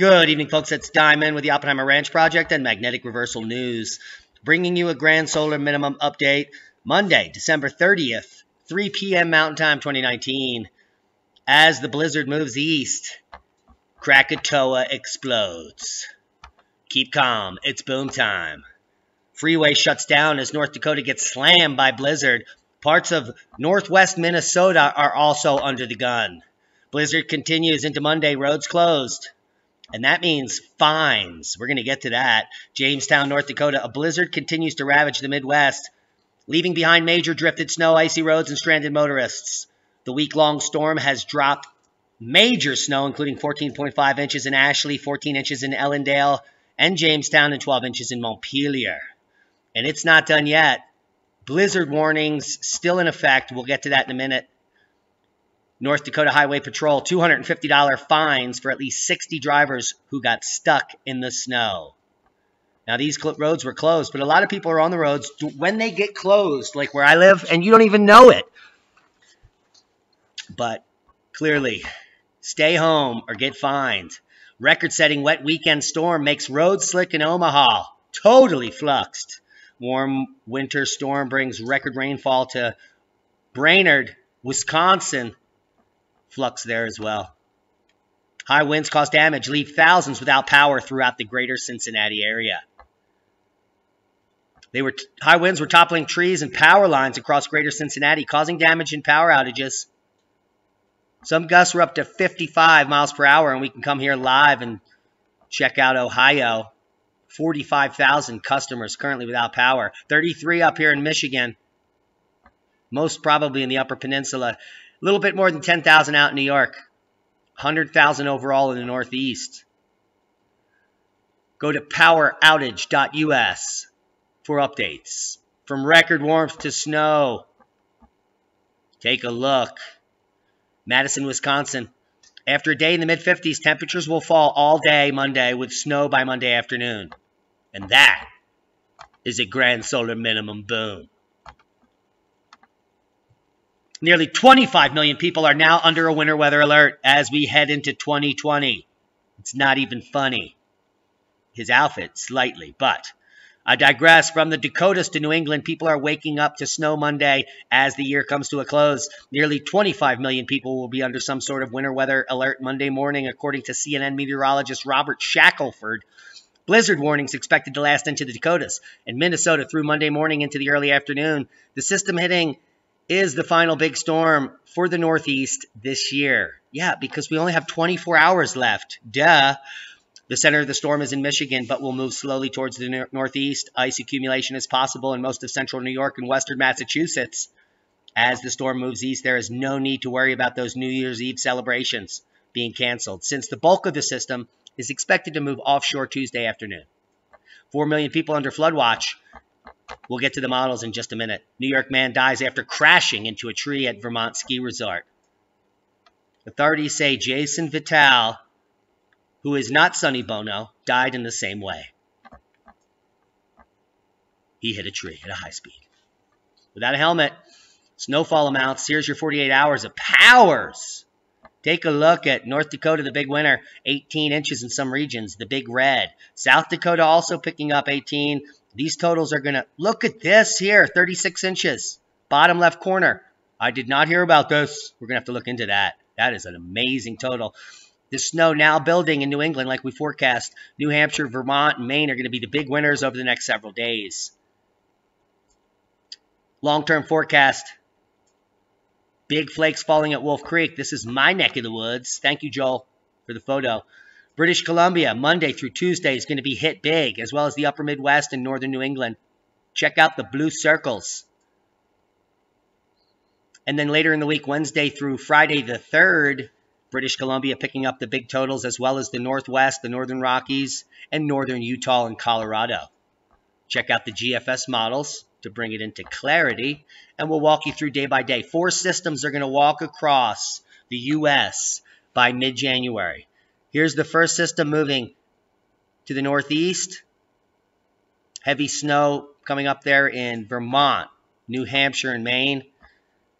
Good evening, folks. It's Diamond with the Oppenheimer Ranch Project and Magnetic Reversal News, bringing you a grand solar minimum update Monday, December 30th, 3 p.m. Mountain Time 2019. As the blizzard moves east, Krakatoa explodes. Keep calm. It's boom time. Freeway shuts down as North Dakota gets slammed by blizzard. Parts of northwest Minnesota are also under the gun. Blizzard continues into Monday. Roads closed. And that means fines. We're going to get to that. Jamestown, North Dakota. A blizzard continues to ravage the Midwest, leaving behind major drifted snow, icy roads, and stranded motorists. The week long storm has dropped major snow, including 14.5 inches in Ashley, 14 inches in Ellendale, and Jamestown, and 12 inches in Montpelier. And it's not done yet. Blizzard warnings still in effect. We'll get to that in a minute. North Dakota Highway Patrol $250 fines for at least 60 drivers who got stuck in the snow. Now, these roads were closed, but a lot of people are on the roads when they get closed, like where I live, and you don't even know it. But clearly, stay home or get fined. Record setting wet weekend storm makes roads slick in Omaha. Totally fluxed. Warm winter storm brings record rainfall to Brainerd, Wisconsin, flux there as well. High winds cause damage, leave thousands without power throughout the greater Cincinnati area. They were high winds were toppling trees and power lines across greater Cincinnati, causing damage and power outages. Some gusts were up to 55 miles per hour, and we can come here live and check out Ohio. 45,000 customers currently without power. 33 up here in Michigan, most probably in the Upper Peninsula. A little bit more than 10,000 out in New York. 100,000 overall in the Northeast. Go to poweroutage.us for updates. From record warmth to snow. Take a look. Madison, Wisconsin. After a day in the mid 50s, temperatures will fall all day Monday with snow by Monday afternoon. And that is a grand solar minimum boom. Nearly 25 million people are now under a winter weather alert as we head into 2020. It's not even funny. His outfit, slightly, but I digress. From the Dakotas to New England, people are waking up to snow Monday as the year comes to a close. Nearly 25 million people will be under some sort of winter weather alert Monday morning, according to CNN meteorologist Robert Shackelford. Blizzard warnings expected to last into the Dakotas and Minnesota through Monday morning into the early afternoon. The system hitting is the final big storm for the Northeast this year. Yeah, because we only have 24 hours left. Duh. The center of the storm is in Michigan, but will move slowly towards the Northeast. Ice accumulation is possible in most of central New York and western Massachusetts. As the storm moves east, there is no need to worry about those New Year's Eve celebrations being canceled, since the bulk of the system is expected to move offshore Tuesday afternoon. 4 million people under flood watch We'll get to the models in just a minute. New York man dies after crashing into a tree at Vermont ski resort. Authorities say Jason Vital, who is not Sonny Bono, died in the same way. He hit a tree at a high speed. Without a helmet, snowfall amounts. Here's your 48 hours of powers. Take a look at North Dakota, the big winner, 18 inches in some regions, the big red. South Dakota also picking up 18. These totals are going to look at this here 36 inches, bottom left corner. I did not hear about this. We're going to have to look into that. That is an amazing total. The snow now building in New England, like we forecast. New Hampshire, Vermont, and Maine are going to be the big winners over the next several days. Long term forecast Big flakes falling at Wolf Creek. This is my neck of the woods. Thank you, Joel, for the photo. British Columbia, Monday through Tuesday, is going to be hit big, as well as the upper Midwest and northern New England. Check out the blue circles. And then later in the week, Wednesday through Friday the 3rd, British Columbia picking up the big totals, as well as the Northwest, the Northern Rockies, and Northern Utah and Colorado. Check out the GFS models to bring it into clarity, and we'll walk you through day by day. Four systems are going to walk across the U.S. by mid January. Here's the first system moving to the northeast. Heavy snow coming up there in Vermont, New Hampshire, and Maine.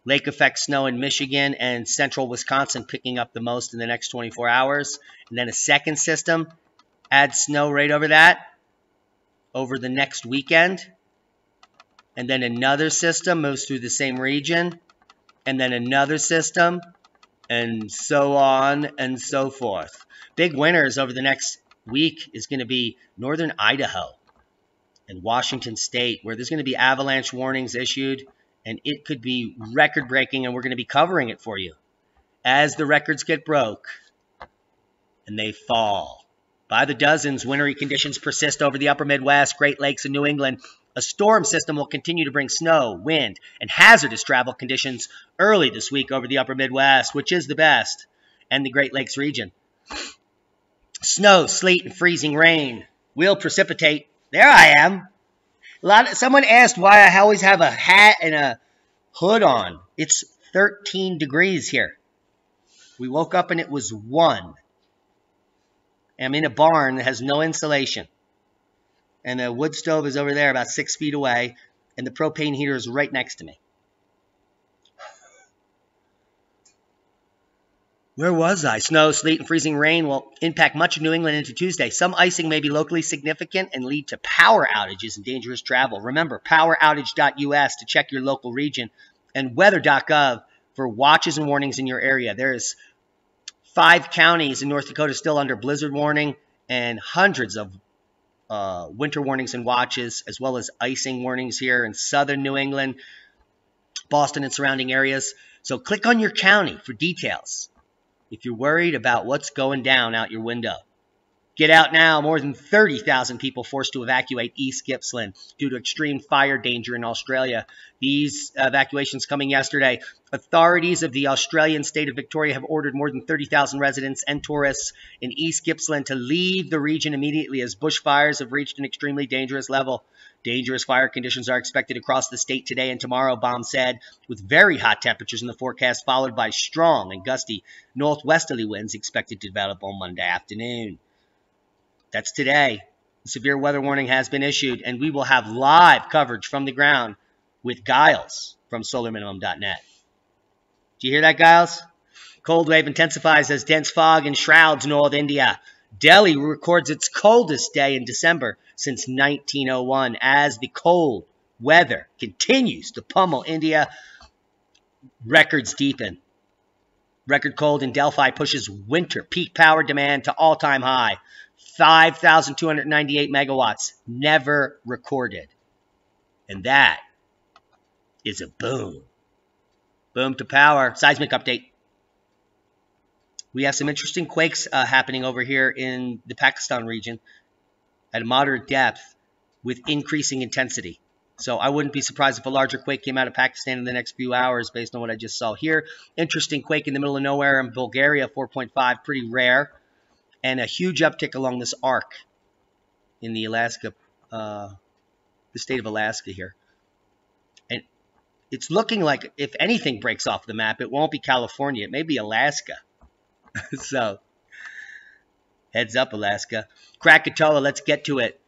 Lake effect snow in Michigan and central Wisconsin picking up the most in the next 24 hours. And then a second system adds snow right over that over the next weekend. And then another system moves through the same region. And then another system. And so on and so forth. Big winners over the next week is going to be northern Idaho and Washington State, where there's going to be avalanche warnings issued and it could be record breaking, and we're going to be covering it for you as the records get broke and they fall. By the dozens, wintry conditions persist over the upper Midwest, Great Lakes, and New England. A storm system will continue to bring snow, wind, and hazardous travel conditions early this week over the upper Midwest, which is the best, and the Great Lakes region. Snow, sleet, and freezing rain will precipitate. There I am. A lot of, someone asked why I always have a hat and a hood on. It's 13 degrees here. We woke up and it was 1. I'm in a barn that has no insulation. And the wood stove is over there about six feet away, and the propane heater is right next to me. Where was I? Snow, sleet, and freezing rain will impact much of New England into Tuesday. Some icing may be locally significant and lead to power outages and dangerous travel. Remember, poweroutage.us to check your local region and weather.gov for watches and warnings in your area. There's five counties in North Dakota still under blizzard warning and hundreds of uh, winter warnings and watches, as well as icing warnings here in southern New England, Boston, and surrounding areas. So click on your county for details if you're worried about what's going down out your window. Get out now. More than 30,000 people forced to evacuate East Gippsland due to extreme fire danger in Australia. These evacuations coming yesterday. Authorities of the Australian state of Victoria have ordered more than 30,000 residents and tourists in East Gippsland to leave the region immediately as bushfires have reached an extremely dangerous level. Dangerous fire conditions are expected across the state today and tomorrow, Baum said, with very hot temperatures in the forecast, followed by strong and gusty northwesterly winds expected to develop on Monday afternoon. That's today. Severe weather warning has been issued, and we will have live coverage from the ground with Giles from solarminimum.net. Do you hear that, Giles? Cold wave intensifies as dense fog enshrouds North India. Delhi records its coldest day in December since 1901 as the cold weather continues to pummel India. Records deepen. Record cold in Delhi pushes winter peak power demand to all time high 5,298 megawatts, never recorded. And that is a boom. Boom to power. Seismic update. We have some interesting quakes uh, happening over here in the Pakistan region at a moderate depth with increasing intensity. So I wouldn't be surprised if a larger quake came out of Pakistan in the next few hours based on what I just saw here. Interesting quake in the middle of nowhere in Bulgaria, 4.5, pretty rare. And a huge uptick along this arc in the Alaska, uh, the state of Alaska here. And it's looking like if anything breaks off the map, it won't be California. It may be Alaska. so, heads up, Alaska. Krakatoa, let's get to it.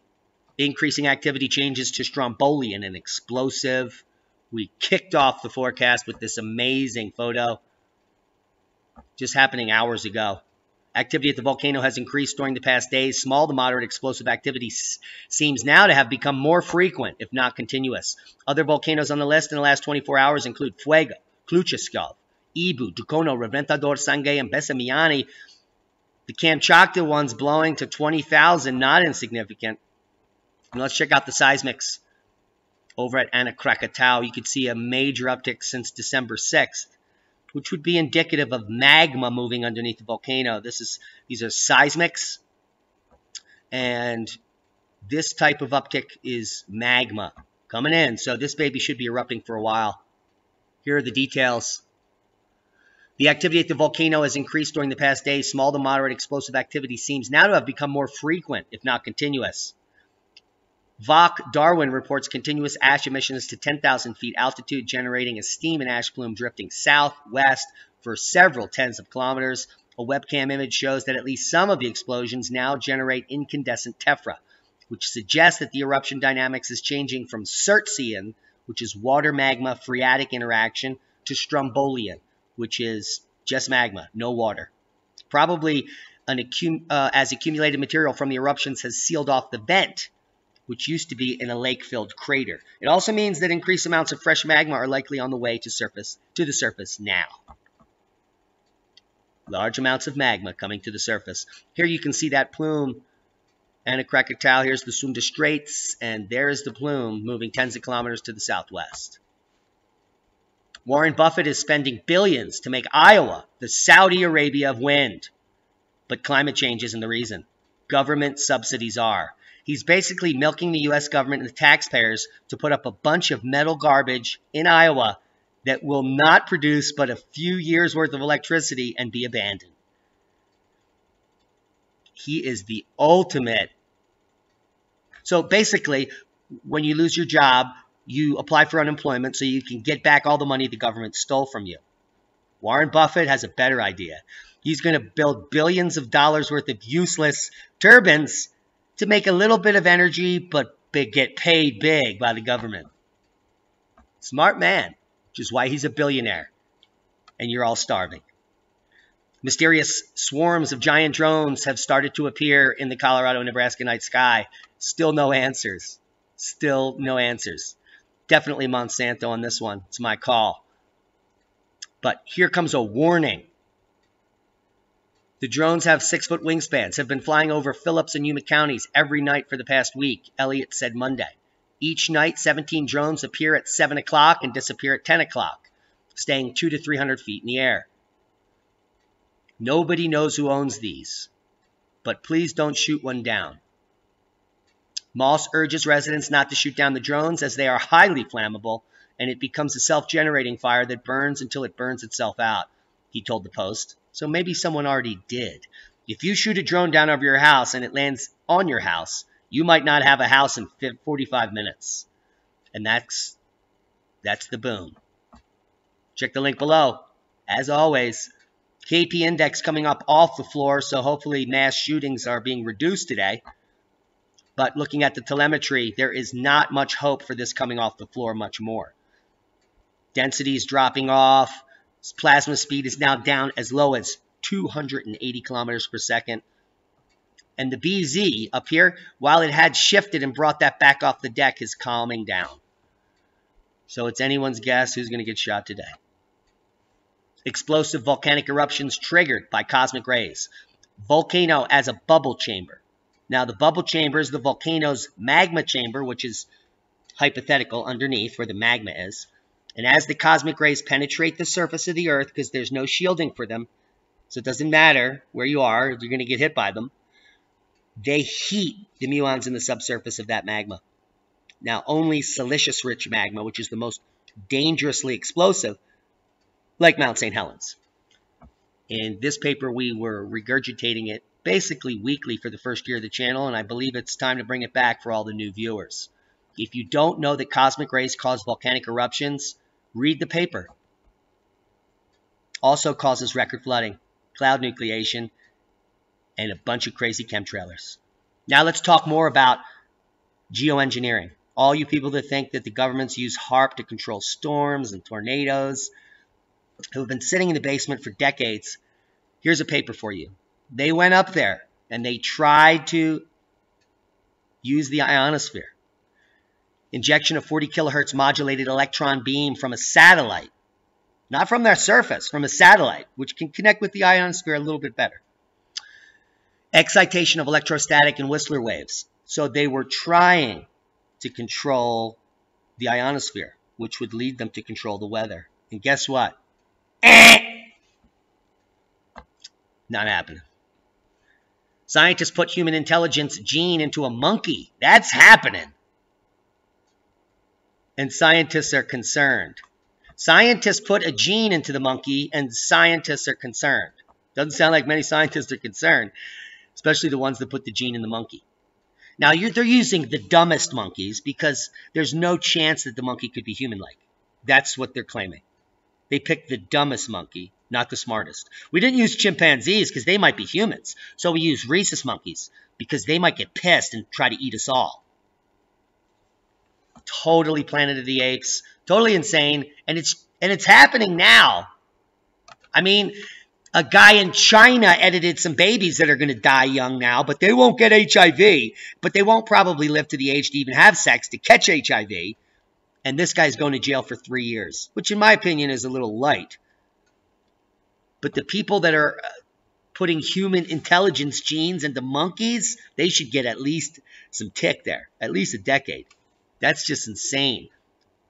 Increasing activity changes to Strombolian and explosive. We kicked off the forecast with this amazing photo just happening hours ago. Activity at the volcano has increased during the past days. Small to moderate explosive activity seems now to have become more frequent, if not continuous. Other volcanoes on the list in the last 24 hours include Fuego, Klyuchkov, Ibu, Dukono, Reventador, Sangay, and Bezymianny. The Kamchatka one's blowing to 20,000, not insignificant. And let's check out the seismics over at Anak Krakatau. You can see a major uptick since December 6th, which would be indicative of magma moving underneath the volcano. This is These are seismics, and this type of uptick is magma coming in. So this baby should be erupting for a while. Here are the details. The activity at the volcano has increased during the past days. Small to moderate explosive activity seems now to have become more frequent, if not continuous. VOC Darwin reports continuous ash emissions to 10,000 feet altitude, generating a steam and ash plume drifting southwest for several tens of kilometers. A webcam image shows that at least some of the explosions now generate incandescent tephra, which suggests that the eruption dynamics is changing from Surtseyan, which is water magma phreatic interaction, to strombolian, which is just magma, no water. Probably accum uh, as accumulated material from the eruptions has sealed off the vent, which used to be in a lake-filled crater. It also means that increased amounts of fresh magma are likely on the way to surface to the surface now. Large amounts of magma coming to the surface. Here you can see that plume and a Krakatoa. Here's the Sunda Straits, and there's the plume moving tens of kilometers to the southwest. Warren Buffett is spending billions to make Iowa the Saudi Arabia of wind. But climate change isn't the reason. Government subsidies are. He's basically milking the U.S. government and the taxpayers to put up a bunch of metal garbage in Iowa that will not produce but a few years worth of electricity and be abandoned. He is the ultimate. So basically, when you lose your job, you apply for unemployment so you can get back all the money the government stole from you. Warren Buffett has a better idea. He's going to build billions of dollars worth of useless turbines to make a little bit of energy but get paid big by the government. Smart man which is why he's a billionaire. And you're all starving. Mysterious swarms of giant drones have started to appear in the Colorado Nebraska night sky. Still no answers. Still no answers. Definitely Monsanto on this one. It's my call. But here comes a warning. The drones have six foot wingspans, have been flying over Phillips and Yuma counties every night for the past week, Elliott said Monday. Each night, 17 drones appear at 7 o'clock and disappear at 10 o'clock, staying 2 to 300 feet in the air. Nobody knows who owns these, but please don't shoot one down. Moss urges residents not to shoot down the drones as they are highly flammable and it becomes a self generating fire that burns until it burns itself out, he told the Post. So maybe someone already did. If you shoot a drone down over your house and it lands on your house, you might not have a house in 45 minutes. And that's that's the boom. Check the link below. As always, KP index coming up off the floor, so hopefully mass shootings are being reduced today. But looking at the telemetry, there is not much hope for this coming off the floor much more. Density is dropping off. Plasma speed is now down as low as 280 kilometers per second. And the BZ up here, while it had shifted and brought that back off the deck, is calming down. So it's anyone's guess who's going to get shot today. Explosive volcanic eruptions triggered by cosmic rays. Volcano as a bubble chamber. Now, the bubble chamber is the volcano's magma chamber, which is hypothetical underneath where the magma is. And as the cosmic rays penetrate the surface of the Earth, because there's no shielding for them, so it doesn't matter where you are, you're going to get hit by them they heat the muons in the subsurface of that magma. Now, only silicious-rich magma, which is the most dangerously explosive, like Mount St. Helens. In this paper, we were regurgitating it basically weekly for the first year of the channel, and I believe it's time to bring it back for all the new viewers. If you don't know that cosmic rays cause volcanic eruptions, read the paper. Also causes record flooding, cloud nucleation, and a bunch of crazy chemtrailers. Now let's talk more about geoengineering. All you people that think that the governments use HAARP to control storms and tornadoes, who have been sitting in the basement for decades, here's a paper for you. They went up there and they tried to use the ionosphere. Injection of 40 kilohertz modulated electron beam from a satellite, not from their surface, from a satellite, which can connect with the ionosphere a little bit better excitation of electrostatic and Whistler waves. So they were trying to control the ionosphere, which would lead them to control the weather. And guess what? Not happening. Scientists put human intelligence gene into a monkey. That's happening. And scientists are concerned. Scientists put a gene into the monkey, and scientists are concerned. Doesn't sound like many scientists are concerned especially the ones that put the gene in the monkey. Now, they're using the dumbest monkeys because there's no chance that the monkey could be human-like. That's what they're claiming. They picked the dumbest monkey, not the smartest. We didn't use chimpanzees because they might be humans. So we used rhesus monkeys because they might get pissed and try to eat us all. Totally Planet of the Apes. Totally insane. And it's and it's happening now. I mean, a guy in China edited some babies that are going to die young now, but they won't get HIV. But they won't probably live to the age to even have sex to catch HIV. And this guy's going to jail for three years, which in my opinion is a little light. But the people that are uh, putting human intelligence genes into monkeys, they should get at least some tick there, at least a decade. That's just insane.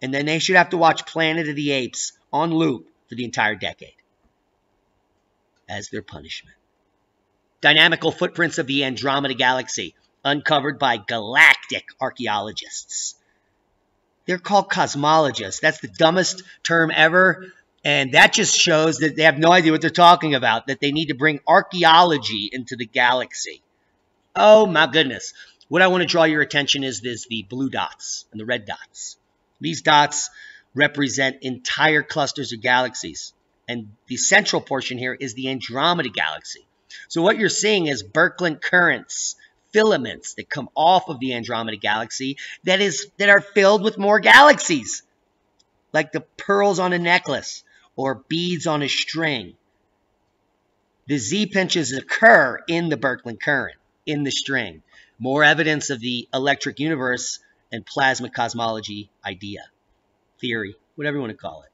And then they should have to watch Planet of the Apes on loop for the entire decade as their punishment. Dynamical footprints of the Andromeda Galaxy, uncovered by galactic archaeologists. They're called cosmologists. That's the dumbest term ever. And that just shows that they have no idea what they're talking about, that they need to bring archaeology into the galaxy. Oh my goodness. What I want to draw your attention is this the blue dots and the red dots. These dots represent entire clusters of galaxies. And the central portion here is the Andromeda galaxy. So what you're seeing is Birkeland currents, filaments that come off of the Andromeda galaxy that is that are filled with more galaxies. Like the pearls on a necklace or beads on a string. The Z pinches occur in the Birkeland current, in the string. More evidence of the electric universe and plasma cosmology idea, theory, whatever you want to call it.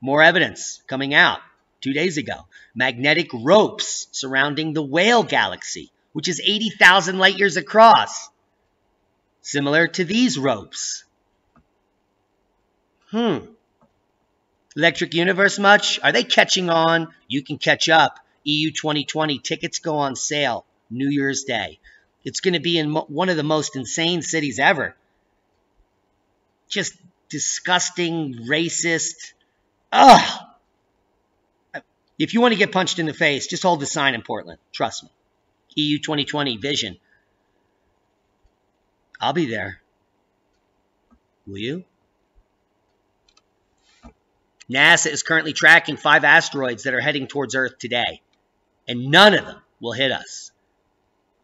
More evidence coming out two days ago. Magnetic ropes surrounding the whale galaxy, which is 80,000 light years across. Similar to these ropes. Hmm. Electric Universe much? Are they catching on? You can catch up. EU 2020 tickets go on sale New Year's Day. It's going to be in one of the most insane cities ever. Just disgusting, racist, Ugh! If you want to get punched in the face, just hold the sign in Portland. Trust me. EU 2020 vision. I'll be there. Will you? NASA is currently tracking five asteroids that are heading towards Earth today, and none of them will hit us.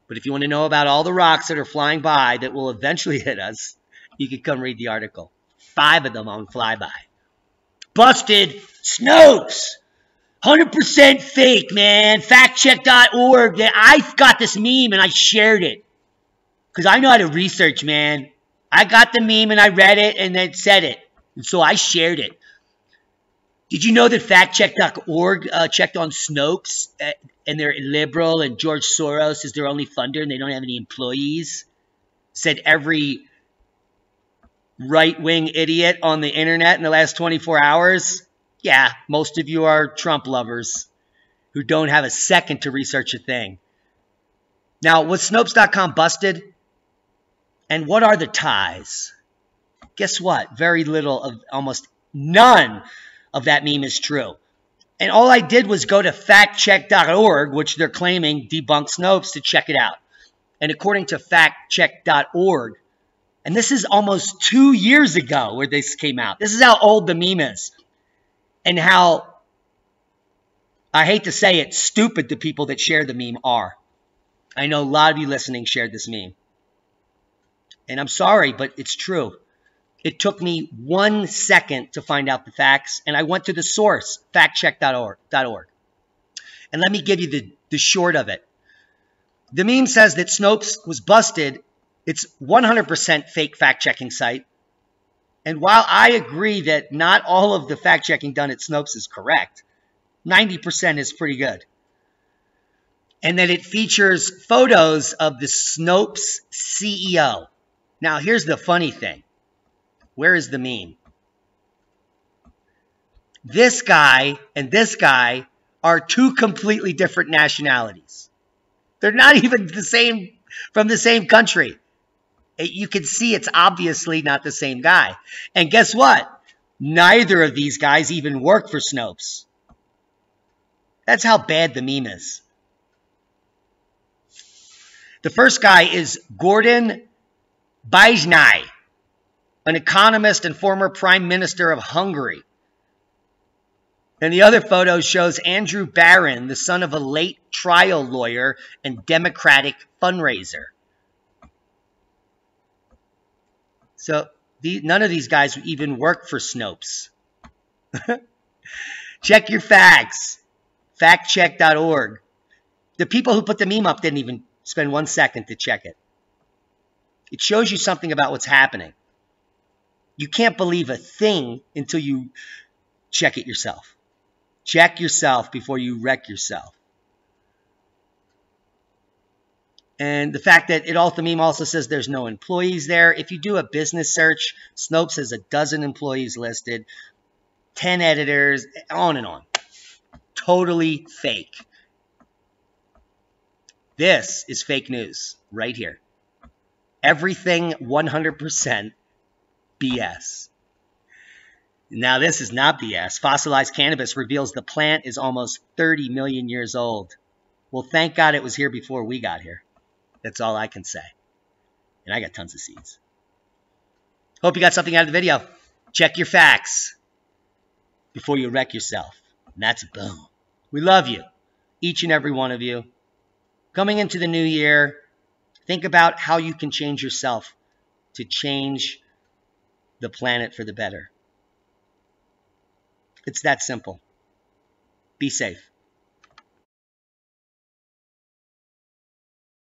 But if you want to know about all the rocks that are flying by that will eventually hit us, you can come read the article. Five of them on flyby busted Snopes. 100% fake, man. Factcheck.org. I got this meme and I shared it. Because I know how to research, man. I got the meme and I read it and then said it. And so I shared it. Did you know that factcheck.org uh, checked on Snopes uh, and they're liberal and George Soros is their only funder and they don't have any employees? Said every right wing idiot on the internet in the last 24 hours? Yeah, most of you are Trump lovers who don't have a second to research a thing. Now, was Snopes.com busted? And what are the ties? Guess what? Very little of almost none of that meme is true. And all I did was go to factcheck.org, which they're claiming debunks Snopes, to check it out. And according to factcheck.org, and this is almost two years ago where this came out. This is how old the meme is. And how, I hate to say it, stupid the people that share the meme are. I know a lot of you listening shared this meme. And I'm sorry, but it's true. It took me one second to find out the facts, and I went to the source, factcheck.org. And let me give you the, the short of it. The meme says that Snopes was busted it's 100% fake fact checking site. And while I agree that not all of the fact checking done at Snopes is correct, 90% is pretty good. And that it features photos of the Snopes CEO. Now, here's the funny thing. Where is the meme? This guy and this guy are two completely different nationalities. They're not even the same from the same country you can see it's obviously not the same guy. And guess what? Neither of these guys even work for Snopes. That's how bad the meme is. The first guy is Gordon Bajnai, an economist and former prime minister of Hungary. And the other photo shows Andrew Barron, the son of a late trial lawyer and Democratic fundraiser. So the, none of these guys even work for Snopes. Check your facts. Factcheck.org. The people who put the meme up didn't even spend one second to check it. It shows you something about what's happening. You can't believe a thing until you check it yourself. Check yourself before you wreck yourself. And the fact that it also meme also says there's no employees there. If you do a business search, Snopes has a dozen employees listed, 10 editors, on and on. Totally fake. This is fake news right here. Everything 100% BS. Now, this is not BS. Fossilized cannabis reveals the plant is almost 30 million years old. Well, thank God it was here before we got here. That's all I can say. And I got tons of seeds. Hope you got something out of the video. Check your facts before you wreck yourself. And that's boom. We love you, each and every one of you. Coming into the new year, think about how you can change yourself to change the planet for the better. It's that simple. Be safe.